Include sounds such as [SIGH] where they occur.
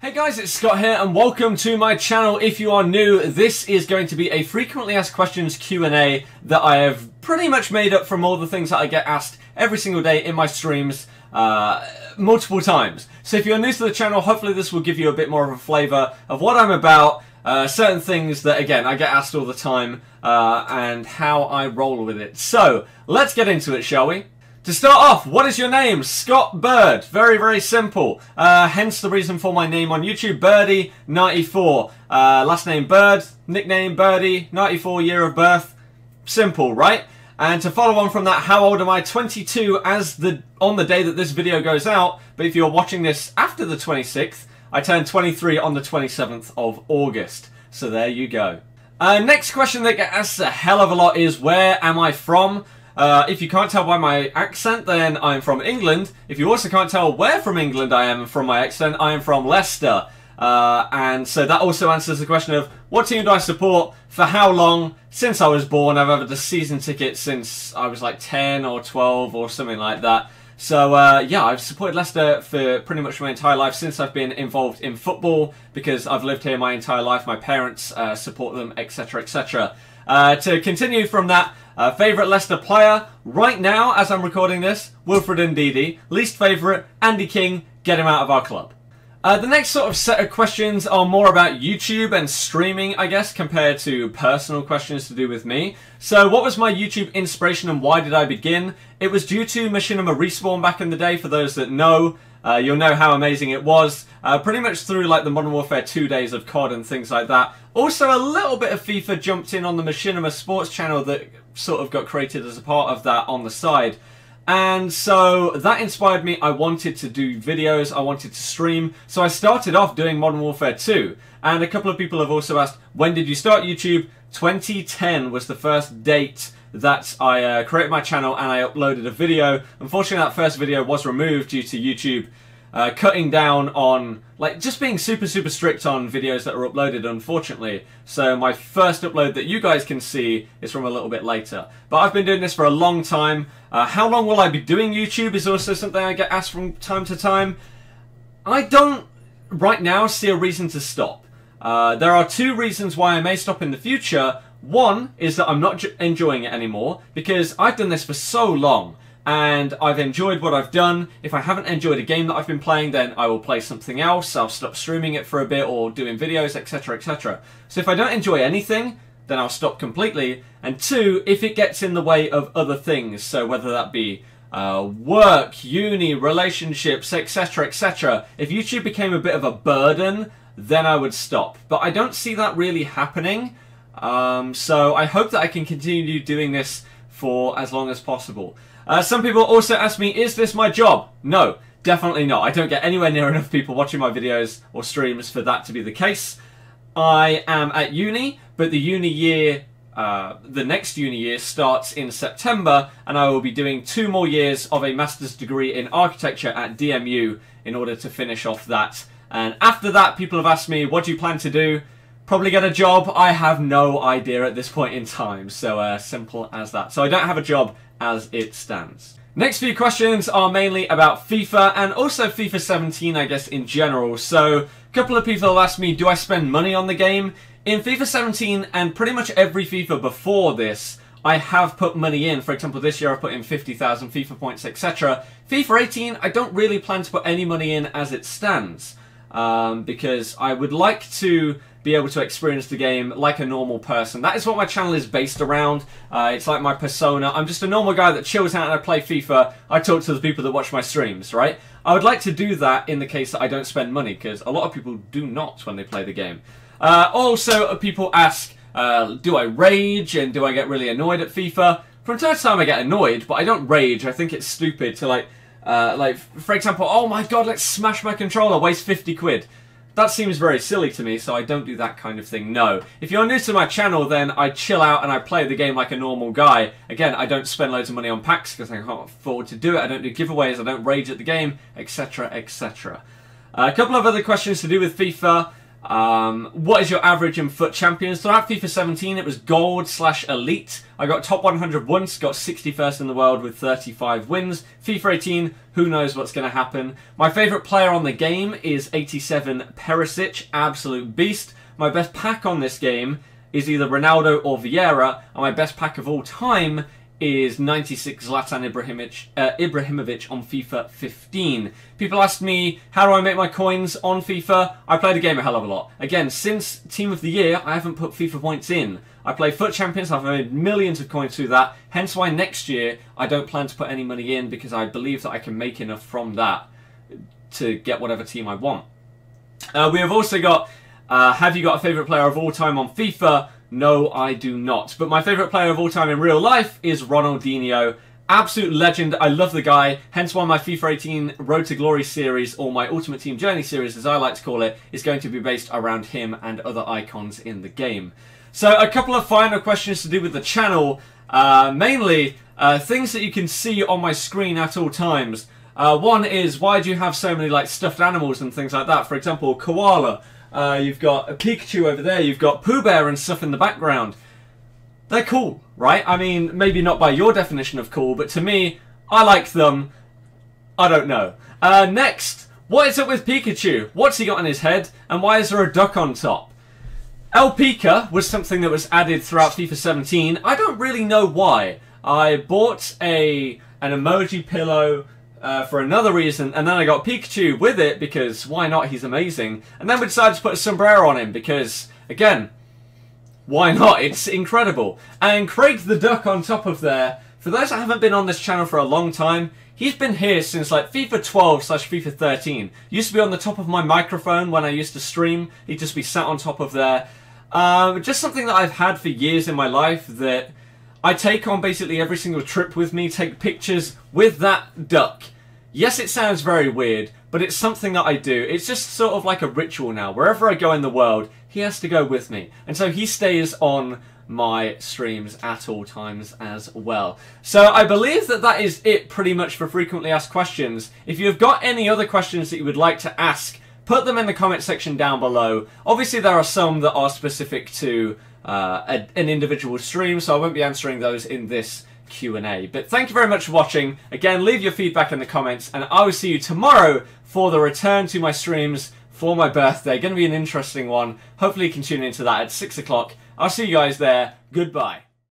Hey guys, it's Scott here and welcome to my channel. If you are new, this is going to be a frequently asked questions Q&A that I have pretty much made up from all the things that I get asked every single day in my streams uh, multiple times. So if you're new to the channel, hopefully this will give you a bit more of a flavour of what I'm about, uh, certain things that, again, I get asked all the time, uh, and how I roll with it. So, let's get into it, shall we? To start off, what is your name? Scott Bird. Very, very simple. Uh, hence the reason for my name on YouTube, Birdie94. Uh, last name Bird, nickname Birdie, 94 year of birth. Simple, right? And to follow on from that, how old am I? 22 as the on the day that this video goes out. But if you're watching this after the 26th, I turned 23 on the 27th of August. So there you go. Uh, next question that gets asked a hell of a lot is, where am I from? Uh, if you can't tell by my accent, then I'm from England. If you also can't tell where from England I am from my accent, I am from Leicester. Uh, and so that also answers the question of what team do I support, for how long, since I was born. I've had a season ticket since I was like 10 or 12 or something like that. So uh, yeah, I've supported Leicester for pretty much my entire life since I've been involved in football because I've lived here my entire life. My parents uh, support them, etc., etc. Uh, to continue from that, uh, favourite Leicester player right now, as I'm recording this, Wilfred Ndidi. Least favourite, Andy King. Get him out of our club. Uh, the next sort of set of questions are more about YouTube and streaming, I guess, compared to personal questions to do with me. So, what was my YouTube inspiration and why did I begin? It was due to Machinima Respawn back in the day, for those that know. Uh, you'll know how amazing it was. Uh, pretty much through like the Modern Warfare 2 days of COD and things like that. Also, a little bit of FIFA jumped in on the Machinima Sports channel that sort of got created as a part of that on the side. And so that inspired me. I wanted to do videos, I wanted to stream. So I started off doing Modern Warfare 2. And a couple of people have also asked, when did you start YouTube? 2010 was the first date that I uh, created my channel and I uploaded a video. Unfortunately, that first video was removed due to YouTube uh, cutting down on, like, just being super, super strict on videos that are uploaded, unfortunately. So my first upload that you guys can see is from a little bit later. But I've been doing this for a long time. Uh, how long will I be doing YouTube is also something I get asked from time to time. I don't, right now, see a reason to stop. Uh, there are two reasons why I may stop in the future. One is that I'm not enjoying it anymore because I've done this for so long and I've enjoyed what I've done. If I haven't enjoyed a game that I've been playing, then I will play something else. I'll stop streaming it for a bit or doing videos, etc., etc. So if I don't enjoy anything, then I'll stop completely. And two, if it gets in the way of other things, so whether that be uh, work, uni, relationships, etc., etc. If YouTube became a bit of a burden, then I would stop. But I don't see that really happening. Um, so I hope that I can continue doing this for as long as possible. Uh, some people also ask me, is this my job? No, definitely not. I don't get anywhere near [LAUGHS] enough people watching my videos or streams for that to be the case. I am at uni, but the uni year, uh, the next uni year starts in September, and I will be doing two more years of a master's degree in architecture at DMU in order to finish off that. And after that, people have asked me, what do you plan to do? Probably get a job. I have no idea at this point in time. So uh, simple as that. So I don't have a job as it stands. Next few questions are mainly about FIFA and also FIFA 17 I guess in general. So a couple of people have asked me do I spend money on the game? In FIFA 17 and pretty much every FIFA before this I have put money in. For example, this year I put in 50,000 FIFA points, etc. FIFA 18, I don't really plan to put any money in as it stands. Um, because I would like to be able to experience the game like a normal person. That is what my channel is based around. Uh, it's like my persona. I'm just a normal guy that chills out and I play FIFA. I talk to the people that watch my streams, right? I would like to do that in the case that I don't spend money, because a lot of people do not when they play the game. Uh, also, uh, people ask, uh, do I rage and do I get really annoyed at FIFA? From time to time I get annoyed, but I don't rage. I think it's stupid to like, uh, like, for example, oh my god, let's smash my controller, waste 50 quid. That seems very silly to me, so I don't do that kind of thing, no. If you're new to my channel, then I chill out and I play the game like a normal guy. Again, I don't spend loads of money on packs because I can't afford to do it. I don't do giveaways, I don't rage at the game, etc, etc. Uh, a couple of other questions to do with FIFA. Um, what is your average in FUT Champions? Throughout FIFA 17, it was gold slash elite. I got top 100 once, got 61st in the world with 35 wins. FIFA 18, who knows what's going to happen. My favourite player on the game is 87 Perisic, absolute beast. My best pack on this game is either Ronaldo or Vieira, and my best pack of all time is 96 Zlatan Ibrahimovic, uh, Ibrahimovic on FIFA 15. People ask me, how do I make my coins on FIFA? I play the game a hell of a lot. Again, since Team of the Year, I haven't put FIFA points in. I play FUT Champions, I've made millions of coins through that, hence why next year I don't plan to put any money in because I believe that I can make enough from that to get whatever team I want. Uh, we have also got, uh, have you got a favourite player of all time on FIFA? No, I do not. But my favourite player of all time in real life is Ronaldinho. Absolute legend. I love the guy. Hence why my FIFA 18 Road to Glory series, or my Ultimate Team Journey series, as I like to call it, is going to be based around him and other icons in the game. So a couple of final questions to do with the channel. Uh, mainly, uh, things that you can see on my screen at all times. Uh, one is, why do you have so many like stuffed animals and things like that? For example, koala. Uh, you've got a Pikachu over there. You've got Pooh Bear and stuff in the background. They're cool, right? I mean, maybe not by your definition of cool, but to me, I like them. I don't know. Uh, next, what is up with Pikachu? What's he got on his head? And why is there a duck on top? El Pika was something that was added throughout FIFA 17. I don't really know why. I bought a an emoji pillow uh, for another reason, and then I got Pikachu with it because why not? He's amazing. And then we decided to put a sombrero on him because, again, why not? [LAUGHS] It's incredible. And Craig the Duck on top of there. For those that haven't been on this channel for a long time, he's been here since like FIFA 12 slash FIFA 13. Used to be on the top of my microphone when I used to stream. He'd just be sat on top of there. Um, just something that I've had for years in my life that I take on basically every single trip with me, take pictures with that duck. Yes, it sounds very weird, but it's something that I do. It's just sort of like a ritual now. Wherever I go in the world, he has to go with me. And so he stays on my streams at all times as well. So I believe that that is it pretty much for frequently asked questions. If you've got any other questions that you would like to ask, put them in the comment section down below. Obviously there are some that are specific to uh, a, an individual stream, so I won't be answering those in this Q&A. But thank you very much for watching. Again, leave your feedback in the comments, and I will see you tomorrow for the return to my streams for my birthday. Going to be an interesting one. Hopefully you can tune into that at 6 o'clock. I'll see you guys there. Goodbye.